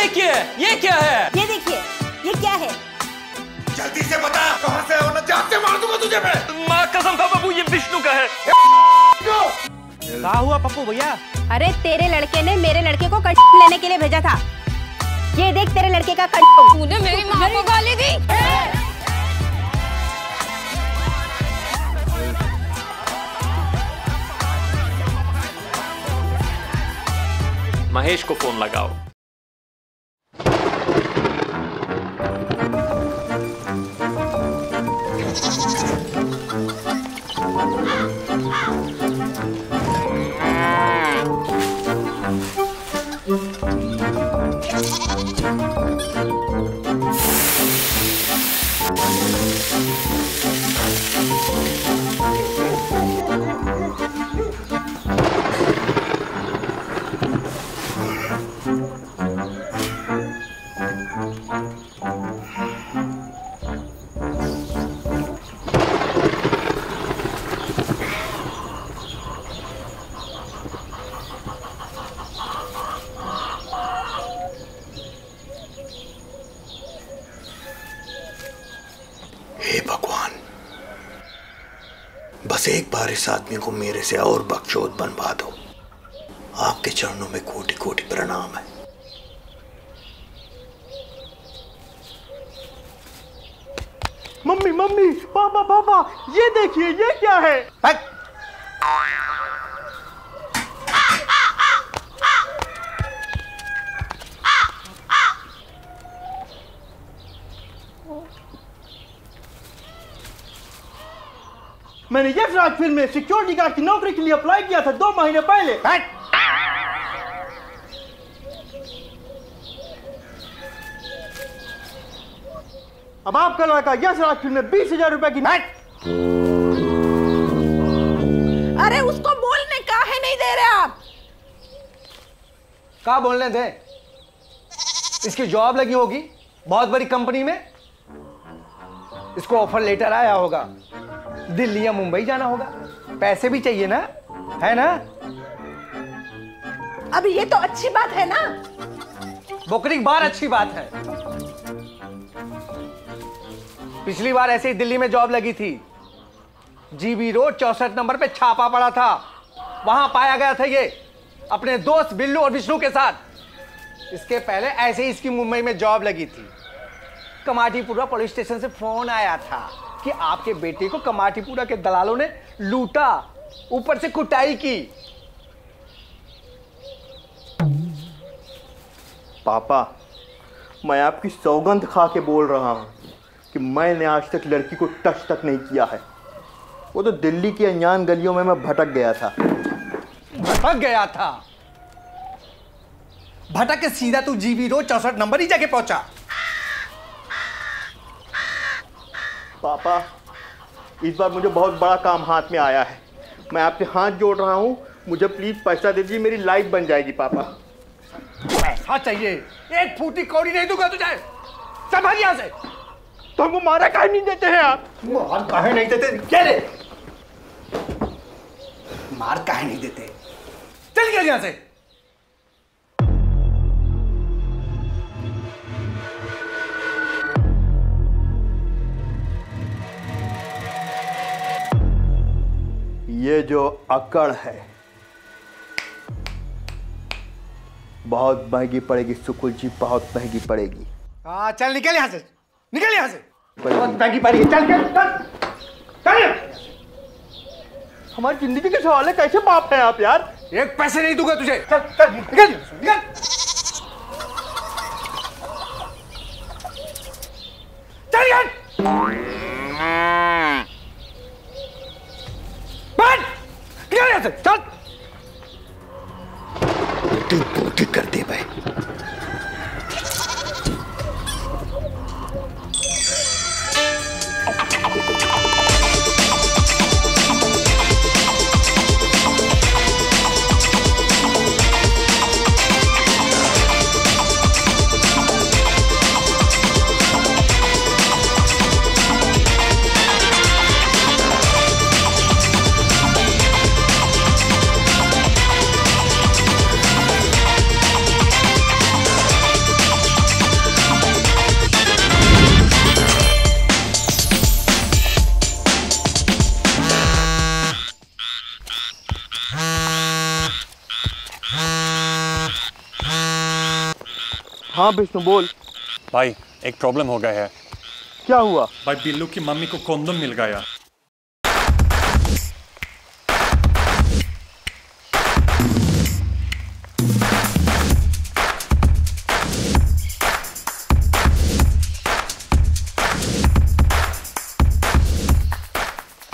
देखिए ये क्या है? ये देखिए ये क्या है? जल्दी से बता कहाँ से वरना जान से मार दूँगा तुझे मैं। माँ कसम खा बाबू ये विष्णु का है। कहा हुआ पप्पू भैया? अरे तेरे लड़के ने मेरे लड़के को कट लेने के लिए भेजा था। ये देख तेरे लड़के का कट। तूने मेरी माँ को गाली दी? महेश को फ़ोन लगाओ। बस एक बार इस आदमी को मेरे से और बख्शोद बनवा दो। आपके चरणों में कोटि कोटि प्रणाम है। मम्मी मम्मी पापा पापा ये देखिए ये क्या है। मैंने यश राज फ़िल्म में सिक्योरिटी गार्ड की नौकरी के लिए अप्लाई किया था दो महीने पहले। अब आपका लड़का यश राज फ़िल्म में बीस हज़ार रुपए की अरे उसको बोलने का है नहीं दे रहे आप? कहा बोलने थे? इसकी जॉब लगी होगी बहुत बड़ी कंपनी में। इसको ऑफ़र लेटर आया होगा। दिल्ली या मुंबई जाना होगा। पैसे भी चाहिए ना? है ना? अब ये तो अच्छी बात है ना? बोकरी बार अच्छी बात है। पिछली बार ऐसे ही दिल्ली में जॉब लगी थी। जीबी रोड चौसठ नंबर पे छापा पड़ा था। वहाँ पाया गया था ये अपने दोस्त बिल्लू और विष्णु के साथ। इसके पहले ऐसे ही इसकी मुंबई में जॉब लगी थी। कमाटीपुरा पुलिस स्टेशन से फ़ोन आया था। कि आपके बेटे को कमाटीपुरा के दलालों ने लूटा ऊपर से कुटाई की। पापा मैं आपकी सौगंध खा के बोल रहा हूँ कि मैंने आज तक लड़की को टच तक नहीं किया है। वो तो दिल्ली की अनजान गलियों में मैं भटक गया था। भटक गया था? भटक के सीधा तू जीबी रोड चौसठ नंबर ही जाके पहुँचा। पापा इस बार मुझे बहुत बड़ा काम हाथ में आया है। मैं आपसे हाथ जोड़ रहा हूँ। मुझे प्लीज़ पैसा दे दीजिए मेरी लाइफ बन जाएगी पापा। पैसा चाहिए। एक फूटी कौड़ी नहीं दूँगा तुझे। सब भाग यहाँ से। तो हमको मारा काहे नहीं देते हैं आप? मार काहे नहीं देते? क्या मार काहे नहीं देते? चल गया यहाँ से। ये जो अकड़ है बहुत महँगी पड़ेगी सुकुल जी बहुत महँगी पड़ेगी। हाँ चल निकल यहाँ से निकल यहाँ से। पड़ेगी। पैकी पड़ी चल चल चल हमारी ज़िंदगी के सवाल है कैसे बाप है आप यार? एक पैसे नहीं दूँगा तुझे। चल चल निकल। निकल। चल यहाँ बैठ निकल यहाँ से चल। कर दे भाई। हाँ विष्णु बोल। भाई एक प्रॉब्लम हो गया है। क्या हुआ? भाई बिल्लू की मम्मी को कॉन्डम मिल गया।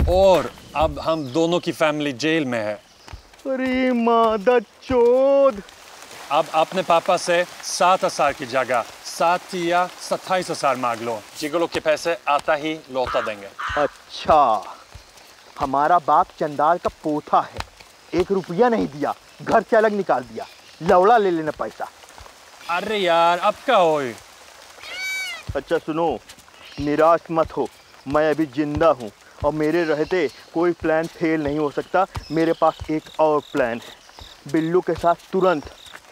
और अब हम दोनों की फैमिली जेल में है। अरे मादा चोद। अब अपने पापा से सात हज़ार की जगह सात या सत्ताईस हज़ार मांग लो। जिगलो के पैसे आता ही लौटा देंगे। अच्छा हमारा बाप चंदाल का पोथा है। एक रुपया नहीं दिया घर से अलग निकाल दिया। लवड़ा ले लेना पैसा। अरे यार अब क्या हो? अच्छा सुनो निराश मत हो। मैं अभी ज़िंदा हूँ और मेरे रहते कोई प्लान फेल नहीं हो सकता। मेरे पास एक और प्लान है। बिल्लू के साथ तुरंत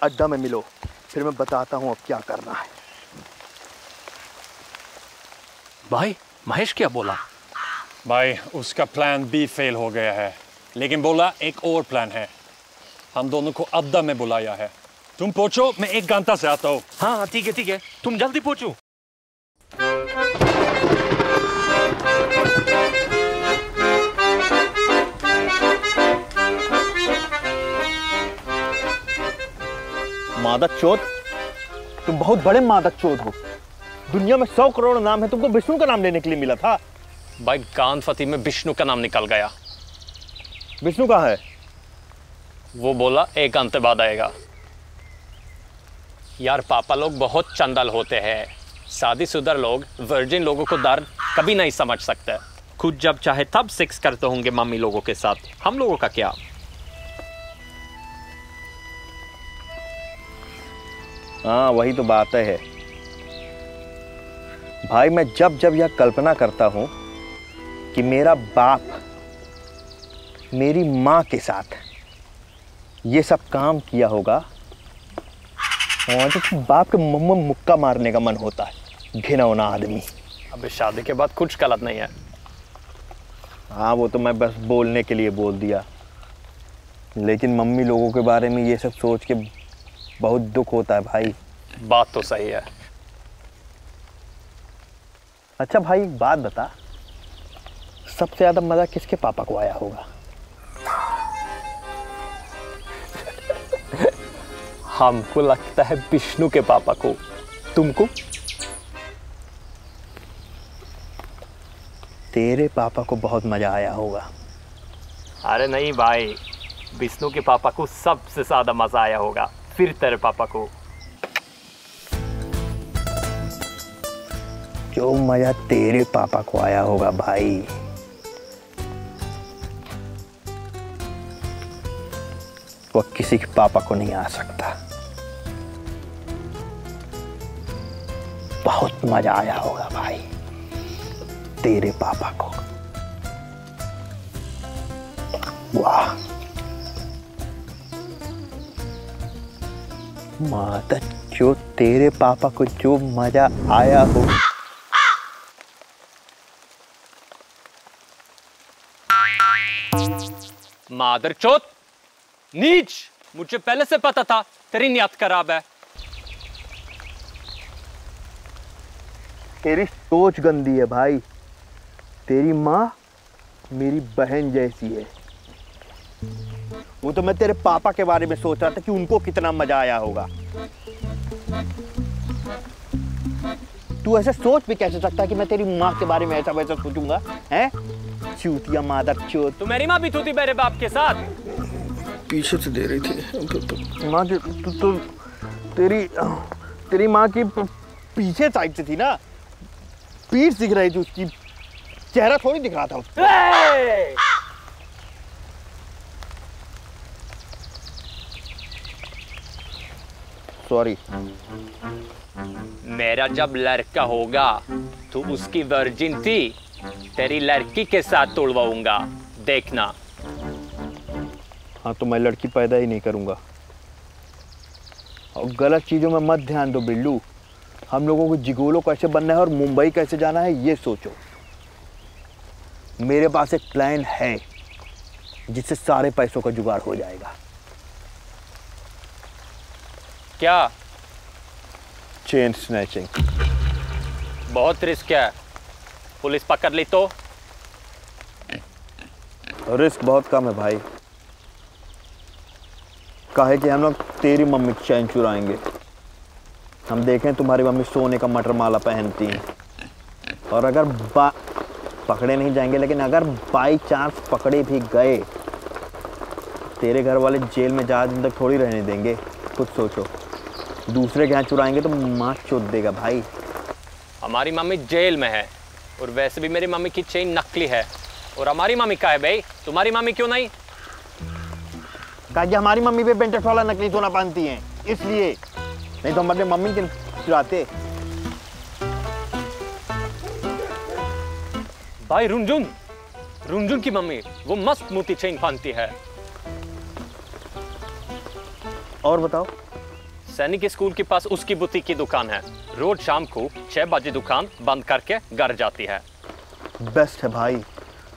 अड्डा में मिलो फिर मैं बताता हूँ अब क्या करना है। भाई महेश क्या बोला? भाई उसका प्लान भी फेल हो गया है लेकिन बोला एक और प्लान है। हम दोनों को अड्डा में बुलाया है। तुम पहुंचो मैं एक घंटा से आता हूँ। हाँ हाँ ठीक है ठीक है। तुम जल्दी पहुंचो। मादक चोद। तुम बहुत बड़े मादक चोद हो। दुनिया में सौ करोड़ नाम है तुमको विष्णु का नाम लेने के लिए मिला था। भाई गांधपति में विष्णु का नाम निकल गया। विष्णु कहाँ है? वो बोला एक घंटे बाद आएगा। यार पापा लोग बहुत चंदल होते हैं। शादीशुदा लोग वर्जिन लोगों को दर्द कभी नहीं समझ सकते। खुद जब चाहे तब सेक्स करते होंगे मम्मी लोगों के साथ। हम लोगों का क्या? हाँ वही तो बात है। भाई मैं जब जब यह कल्पना करता हूँ कि मेरा बाप मेरी माँ के साथ ये सब काम किया होगा और तो बाप के मुँह में मुक्का मारने का मन होता है घिनौना आदमी। अबे शादी के बाद कुछ गलत नहीं है। हाँ वो तो मैं बस बोलने के लिए बोल दिया। लेकिन मम्मी लोगों के बारे में ये सब सोच के बहुत दुख होता है भाई। बात तो सही है। अच्छा भाई एक बात बता। सबसे ज़्यादा मज़ा किसके पापा को आया होगा? हमको लगता है विष्णु के पापा को। तुमको? तेरे पापा को बहुत मज़ा आया होगा। अरे नहीं भाई विष्णु के पापा को सबसे ज़्यादा मज़ा आया होगा। फिर तेरे पापा को। जो मज़ा तेरे पापा को आया होगा भाई? वो किसी के पापा को नहीं आ सकता। बहुत मज़ा आया होगा भाई तेरे पापा को। वाह। माता जो तेरे पापा को जो मज़ा आया हो। मादर चोत नीच मुझे पहले से पता था तेरी नियत खराब है। तेरी सोच गंदी है भाई। तेरी माँ मेरी बहन जैसी है। वो तो मैं तेरे पापा के बारे में सोच रहा था कि उनको कितना मज़ा आया होगा। तू ऐसे सोच भी कैसे सकता है कि मैं तेरी माँ के बारे में ऐसा वैसा सोचूँगा हैं? चूतिया मादर चोत तो मेरी माँ भी थी मेरे बाप के साथ? पीछे से दे रही थी माँ की तू तो तेरी तेरी माँ की पीछे साइड से थी ना? पीठ दिख रही थी उसकी। चेहरा थोड़ी दिख रहा था उसका। सॉरी मेरा जब लड़का होगा तो उसकी वर्जिन थी तेरी लड़की के साथ तोड़वाऊँगा। देखना। हाँ तो मैं लड़की पैदा ही नहीं करूँगा। और गलत चीज़ों में मत ध्यान दो बिल्लू। हम लोगों को जिगोलो कैसे बनना है और मुंबई कैसे जाना है ये सोचो। मेरे पास एक प्लान है जिससे सारे पैसों का जुगाड़ हो जाएगा। क्या? चेन स्नैचिंग बहुत रिस्क है। पुलिस पकड़ ली तो? रिस्क बहुत कम है भाई। कहे कि हम लोग तेरी मम्मी की चैन चुराएँगे। हम देखें तुम्हारी मम्मी सोने का मटर माला पहनती हैं। और अगर बा पकड़े नहीं जाएँगे लेकिन अगर बाई चांस पकड़े भी गए तेरे घर वाले जेल में ज़्यादा दिन तक थोड़ी रहने देंगे। कुछ सोचो। दूसरे के यहाँ चुराएँगे तो माँ चोद देगा भाई। हमारी मम्मी जेल में है और वैसे भी मेरी मम्मी की चेन नकली है। और हमारी मम्मी का है भाई तुम्हारी मम्मी क्यों नहीं? कहा कि हमारी मम्मी पे बेंटेक्स वाला नकली सोना पहनती हैं इसलिए। नहीं तो हम अपने मम्मी के चुराते। भाई रुंजुन रुंजुन की मम्मी वो मस्त मोती चेन पहनती है। और बताओ। सैनिक स्कूल के पास उसकी बुटीक की दुकान है। रोज शाम को छह बजे दुकान बंद करके घर जाती है। बेस्ट है भाई।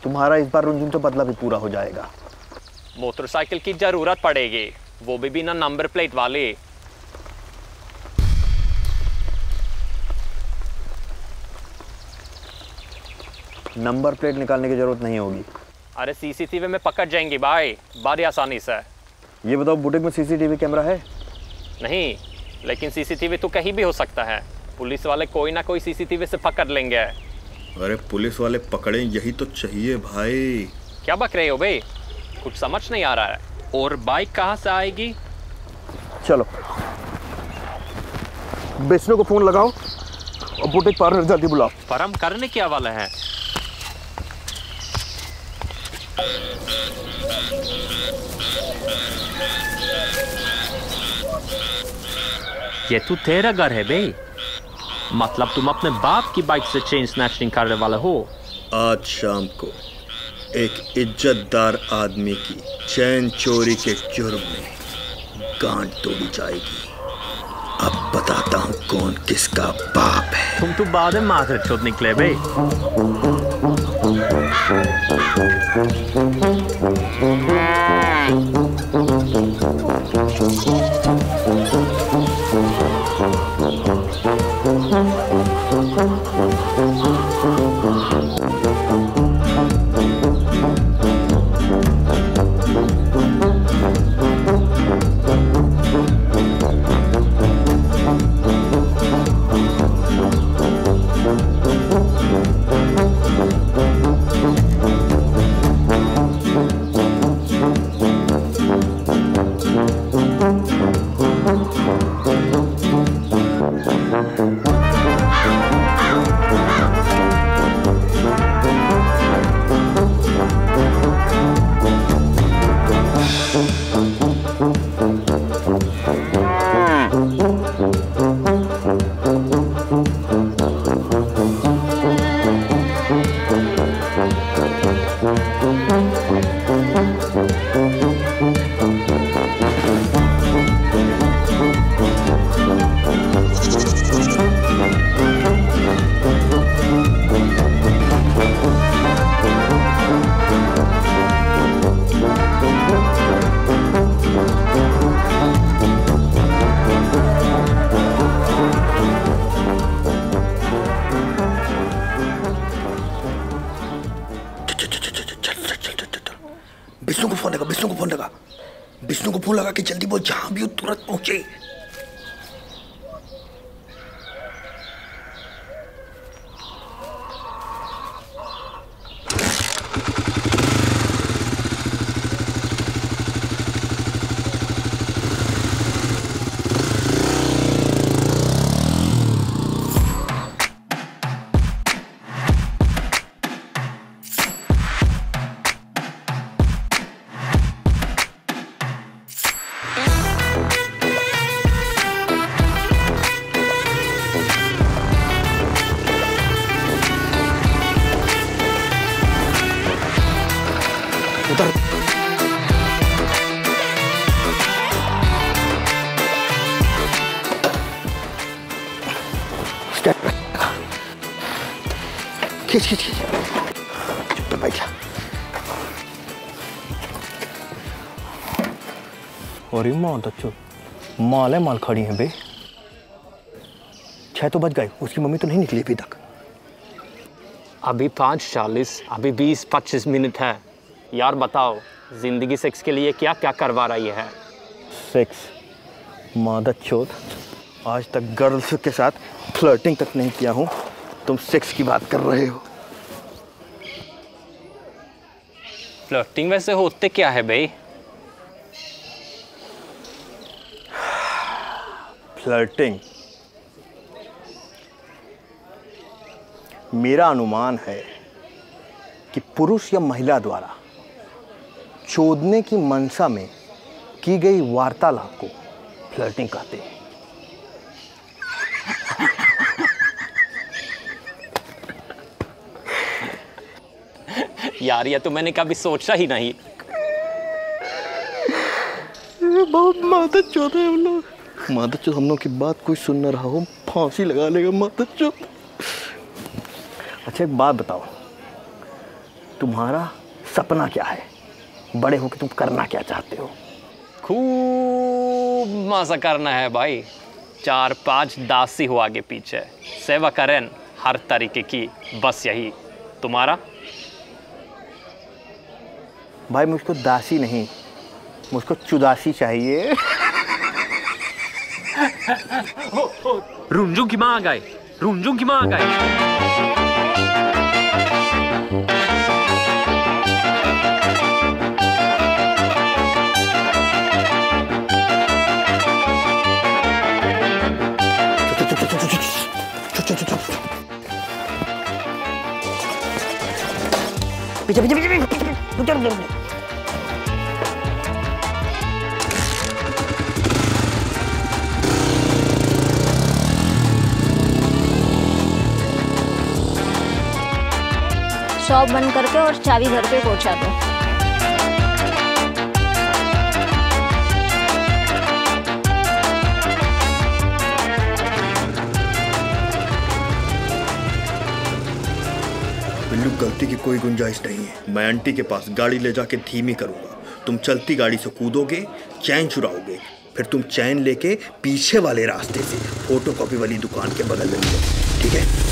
तुम्हारा इस बार रुंझुन तो बदला भी पूरा हो जाएगा। मोटरसाइकिल की ज़रूरत पड़ेगी। वो भी बिना नंबर प्लेट वाली। नंबर प्लेट निकालने की ज़रूरत नहीं होगी। अरे सीसीटीवी में पकड़ जाएँगे भाई। बड़ी आसानी से। ये बताओ बुटीक में सीसीटीवी कैमरा है? नहीं लेकिन सीसीटीवी तो कहीं भी हो सकता है। पुलिस वाले कोई ना कोई सीसीटीवी से पकड़ लेंगे। अरे पुलिस वाले पकड़े यही तो चाहिए भाई। क्या बक रहे हो भाई? कुछ समझ नहीं आ रहा है। और बाइक कहाँ से आएगी? चलो। विष्णु को फ़ोन लगाओ और बुटीक पार्लर जल्दी बुलाओ। पर हम करने क्या वाला है। ये तो तेरा घर है, बे। मतलब तुम अपने बाप की बाइक से चेन स्नैचिंग करने वाले हो। आज शाम को एक इज्जतदार आदमी की चैन चोरी के जुर्म में गांठ तोड़ी जाएगी। अब बताता हूँ कौन किसका बाप है। तुम तो बाद में माथे चोट निकले बे चल फ़ोन लगा के जल्दी वो जहाँ भी हो तुरंत पहुँचे। खींच खींच चुप बैठ। जा और माँ तो चुप। माल है माल खड़ी है बे। छः तो बज गए उसकी मम्मी तो नहीं निकली अभी तक। अभी पाँच चालीस अभी बीस पच्चीस मिनट है। यार बताओ ज़िंदगी सेक्स के लिए क्या क्या करवा रही है? सेक्स? मादक चोद आज तक गर्ल्स के साथ फ्लर्टिंग तक नहीं किया हूँ। तुम सेक्स की बात कर रहे हो। फ्लर्टिंग वैसे होते क्या है भाई? फ्लर्टिंग मेरा अनुमान है कि पुरुष या महिला द्वारा चोदने की मंशा में की गई वार्तालाप को फ्लर्टिंग कहते हैं। यार ये तो मैंने कभी सोचा ही नहीं। बहुत मादक चोद है हम लोग। मादक चोद हम लोग की बात कोई सुन न रहा हो। फांसी लगा लेगा मादक चोद अच्छा एक बात बताओ। तुम्हारा सपना क्या है? बड़े होकर तुम करना क्या चाहते हो? खूब मज़ा करना है भाई। चार पाँच दासी हो आगे पीछे। सेवा करें हर तरीके की। बस यही। तुम्हारा? भाई मुझको दासी नहीं मुझको चुदासी चाहिए। रुंजू की माँ आ गए रुंजू की माँ आ गए। पीछे पीछे पीछे पीछे शॉप बंद करके और चाबी घर पे पहुँचा दो। बिल्लू, गलती की कोई गुंजाइश नहीं है। मैं आंटी के पास गाड़ी ले जाके धीमी करूँगा। तुम चलती गाड़ी से कूदोगे, चैन चुराओगे। फिर तुम चैन लेके पीछे वाले रास्ते से फ़ोटो कॉपी वाली दुकान के बगल में ठीक है?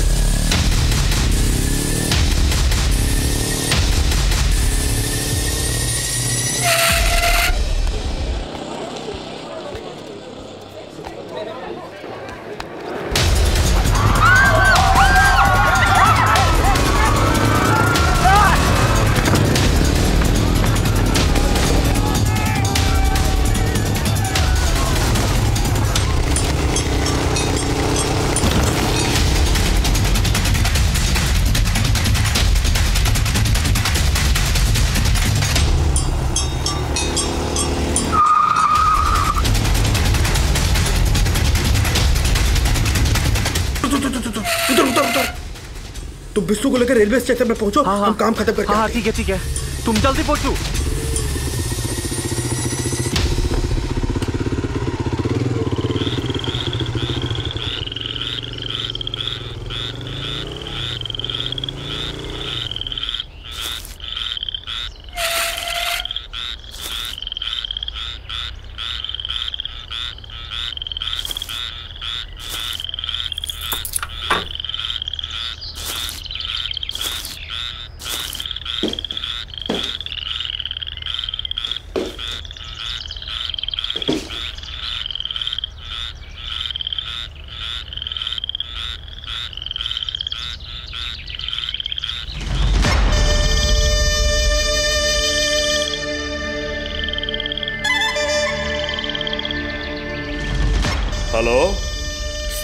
उतर उतर उतर तुम बिस्सू को लेकर रेलवे स्टेशन में पहुंचो हम काम खत्म करके हाँ हैं। ठीक है ठीक है। तुम जल्दी पहुंचो।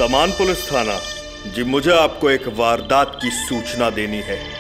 समान पुलिस थाना जी मुझे आपको एक वारदात की सूचना देनी है।